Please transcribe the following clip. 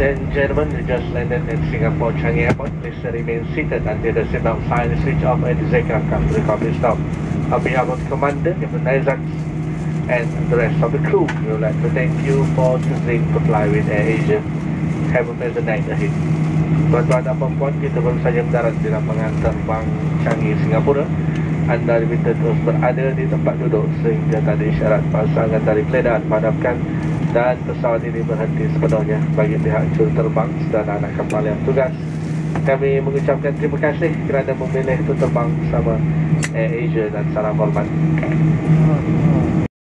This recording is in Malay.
and gentlemen, we just landed at Singapore Changi Airport. Please remain seated until the seatbelt sign is switched off and the aircraft comes to the stop. On behalf of the commander, Captain Isaac, and the rest of the crew, we would like to thank you for choosing to fly with AirAsia. Have a pleasant night ahead. Tuan-tuan dan puan kita baru saja mendarat di lapangan terbang Changi, Singapura. Anda diminta terus berada di tempat duduk sehingga tadi isyarat pasangan dari keledaan padamkan dan pesawat ini berhenti sepenuhnya bagi pihak juruterbang dan anak kapal yang tugas. Kami mengucapkan terima kasih kerana memilih untuk terbang bersama Air Asia dan salam hormat.